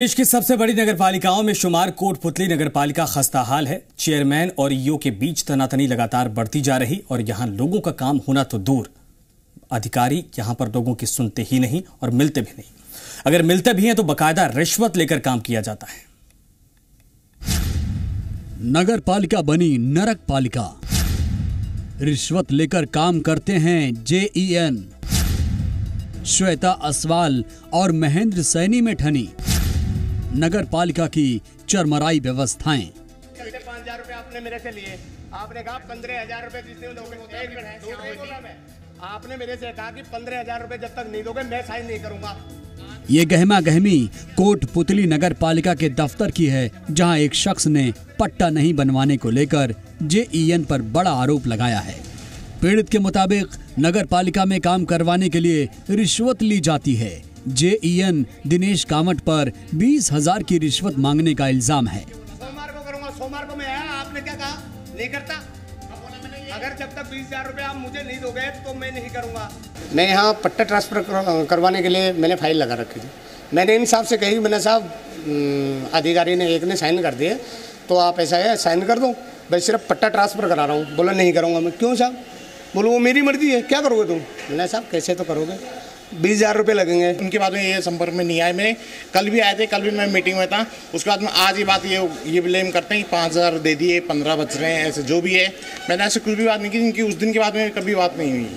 देश की सबसे बड़ी नगर पालिकाओं में शुमार कोटपुतली नगर पालिका खस्ता हाल है। चेयरमैन और ईओ के बीच तनातनी लगातार बढ़ती जा रही और यहाँ लोगों का काम होना तो दूर। अधिकारी यहाँ पर लोगों की सुनते ही नहीं और मिलते भी नहीं। अगर मिलते भी हैं तो बकायदा रिश्वत लेकर काम किया जाता है। नगर पालिका बनी नरक पालिका। रिश्वत लेकर काम करते हैं जेईएन। श्वेता असवाल और महेंद्र सैनी में ठनी। नगर पालिका की चरमराई व्यवस्थाएँ। पाँच हज़ार रुपये आपने मेरे से लिए। आपने कहा पंद्रह हज़ार मैं। आपने मेरे से कहा कि पंद्रह हज़ार रुपये जब तक नहीं दोगे मैं साइन नहीं करूँगा। ये गहमा गहमी कोट पुतली नगर पालिका के दफ्तर की है जहाँ एक शख्स ने पट्टा नहीं बनवाने को लेकर जेईएन पर बड़ा आरोप लगाया है। पीड़ित के मुताबिक नगर पालिका में काम करवाने के लिए रिश्वत ली जाती है। जेईएन दिनेश कामत पर बीस हज़ार की रिश्वत मांगने का इल्ज़ाम है। सोमवार को करूँगा सोमवार को मैं आया आपने क्या कहा? नहीं करता? अगर जब तक बीस हज़ार रुपये आप मुझे नहीं दोगे तो मैं नहीं करूँगा। मैं यहाँ पट्टा ट्रांसफ़र करवाने के लिए मैंने फ़ाइल लगा रखी थी। मैंने इन साहब से कही मैंने साहब अधिकारी ने एक ने साइन कर दिए तो आप ऐसा है साइन कर दो। मैं सिर्फ़ पट्टा ट्रांसफ़र करा रहा हूँ। बोला नहीं करूँगा मैं। क्यों साहब? बोलो वो मेरी मर्ज़ी है क्या करोगे तुम? मैंने साहब कैसे तो करोगे? बीस हज़ार रुपये लगेंगे। उनके बाद में ये संपर्क में नहीं आए मैंने कल भी आए थे कल भी मैं मीटिंग में था। उसके बाद में आज ये बात ये ये ब्लेम करते हैं कि पाँच हज़ार दे दिए पंद्रह बच रहे हैं ऐसे जो भी है। मैंने ऐसे कुछ भी बात नहीं की क्योंकि उस दिन के बाद में कभी बात नहीं हुई।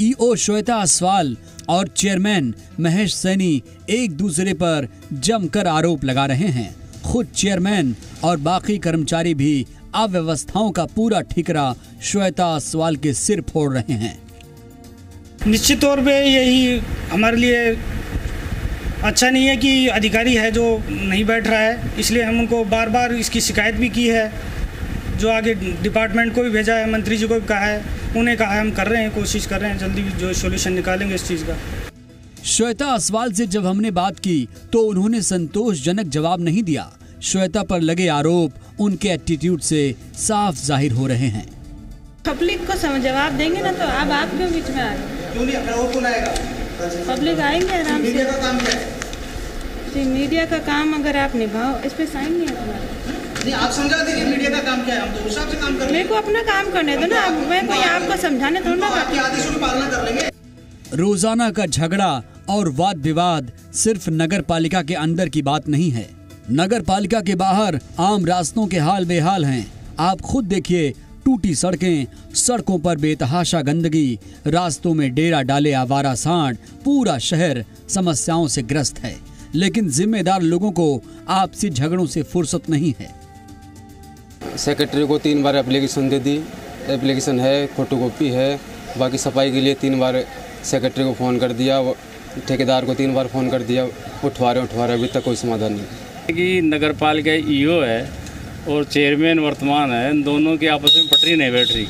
ईओ श्वेता असवाल और चेयरमैन महेश सैनी एक दूसरे पर जमकर आरोप लगा रहे हैं। खुद चेयरमैन और बाकी कर्मचारी भी अव्यवस्थाओं का पूरा ठिकरा श्वेता असवाल के सिर फोड़ रहे हैं। निश्चित तौर पे यही हमारे लिए अच्छा नहीं है कि अधिकारी है जो नहीं बैठ रहा है। इसलिए हम उनको बार बार इसकी शिकायत भी की है। जो आगे डिपार्टमेंट को भी भेजा है मंत्री जी को भी कहा है उन्हें कहा है हम कर रहे हैं कोशिश कर रहे हैं जल्दी जो सोल्यूशन निकालेंगे इस चीज़ का। श्वेता असवाल से जब हमने बात की तो उन्होंने संतोषजनक जवाब नहीं दिया। श्वेता पर लगे आरोप उनके एटीट्यूड से साफ़ ज़ाहिर हो रहे हैं। पब्लिक को जवाब देंगे ना तो अब आप क्यों बीच में आ रहे क्यों नहीं? अपना और कौन आएगा? पब्लिक आएँगे आराम से। का काम क्या है? जी मीडिया का काम अगर आप निभाओ इस पे साइन नहीं है तुम्हारा। नहीं आप समझा दीजिए मीडिया का काम क्या है? हम तो उस हिसाब से काम कर मेरे को अपना काम करने दो ना अब मैं कोई आपको समझाने थोड़ा ना आपके आदेशों की पालना कर लेंगे। रोज़ाना का झगड़ा और वाद विवाद सिर्फ़ नगर पालिका के अंदर की बात नहीं है। नगर पालिका के बाहर आम रास्तों के हाल बेहाल हैं। आप खुद देखिए टूटी सड़कें सड़कों पर बेतहाशा गंदगी रास्तों में डेरा डाले आवारा सांड पूरा शहर समस्याओं से ग्रस्त है। लेकिन जिम्मेदार लोगों को आपसी झगड़ों से फुर्सत नहीं है। सेक्रेटरी को तीन बार एप्लीकेशन दे दी। एप्लीकेशन है फोटोकॉपी है। बाकी सफ़ाई के लिए तीन बार सेक्रेटरी को फ़ोन कर दिया। ठेकेदार को तीन बार फ़ोन कर दिया। उठवा रहे उठवा रहे अभी तक कोई समाधान नहीं। कि नगर पालिका ईओ है और चेयरमैन वर्तमान है इन दोनों की आपस में पटरी नहीं बैठ रही।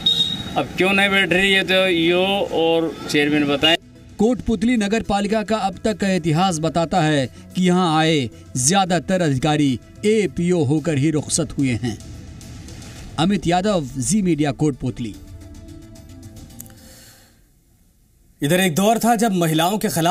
अब क्यों नहीं बैठ रही है तो ईओ और चेयरमैन बताएँ। कोटपुतली नगर पालिका का अब तक का इतिहास बताता है कि यहाँ आए ज़्यादातर अधिकारी एपीओ होकर ही रुखसत हुए हैं। अमित यादव जी मीडिया कोटपुतली। इधर एक दौर था जब महिलाओं के खिलाफ